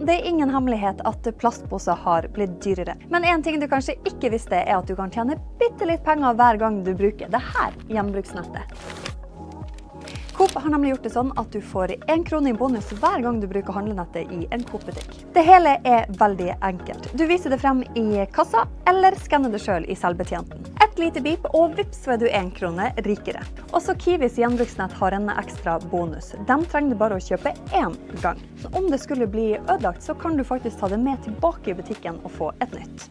det er ingen hemmelighet at plastposer har blitt dyrere. Men en ting du kanskje ikke visste, er at du kan tjene bitte litt penger hver gang du bruker det her gjenbruksnettet. Coop har nemlig gjort det sånn at du får én krone i bonus hver gang du bruker handlenettet i en Coop-butikk. Det hele er veldig enkelt. Du viser det frem i kassa, eller skanner det sjøl i selvbetjenten. Et lite bip, og vips så er du én krone rikere. Også Kiwis gjenbruksnett har en ekstra bonus. De trenger du bare å kjøpe én gang. Om det skulle bli ødelagt, så kan du faktisk ta det med tilbake i butikken og få et nytt.